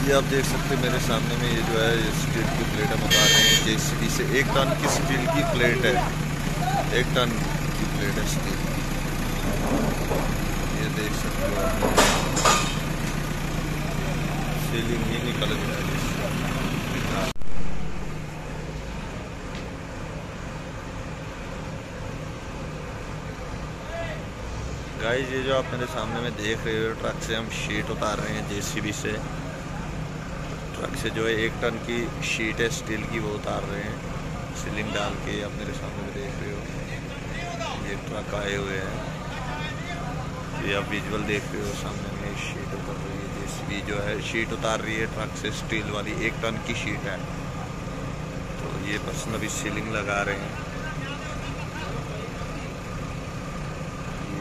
ये आप देख सकते हैं मेरे सामने में ये जो है, ये स्टील की प्लेट हम उतार रहे हैं। जेसीबी से एक टन की स्टील की प्लेट है। एक टन की प्लेट है स्टील ये देख सकते हो आप। सीलिंग ही निकल गया है। गाइस ये जो आप मेरे सामने में देख रहे हो, ट्रक से हम शीट उतार रहे हैं जेसीबी से। ट्रक से जो है एक टन की शीट है स्टील की, वो उतार रहे हैं। सीलिंग डाल के आप मेरे सामने में देख रहे हो। ये ट्रक आए हुए हैं। ये आप विजुअल देख रहे हो, सामने में शीट उतर रही है। जेसीबी जो है शीट उतार रही है ट्रक से स्टील वाली एक टन की शीट है। तो ये पर्सन अभी सीलिंग लगा रहे हैं।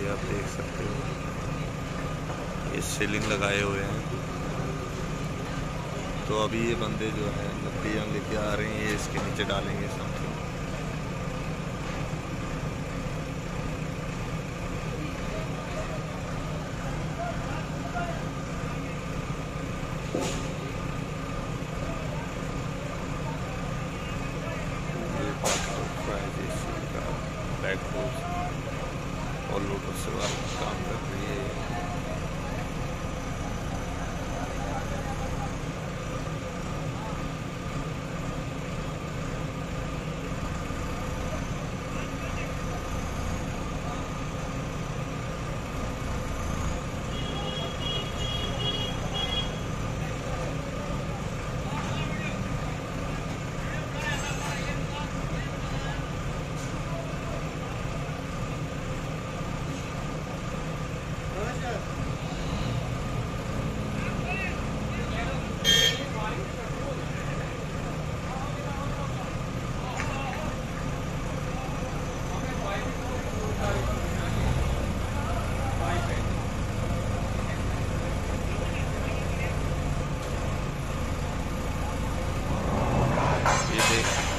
ये आप देख सकते हो। ये सीलिंग लगाए हुए हैं। तो अभी ये बंदे जो है लकड़ियाँ लेके आ रहे हैं, ये इसके नीचे डालेंगे समथिंग और लोटो से काम कर रही है।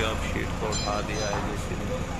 आप शीट को उठा दिया है जैसे गोल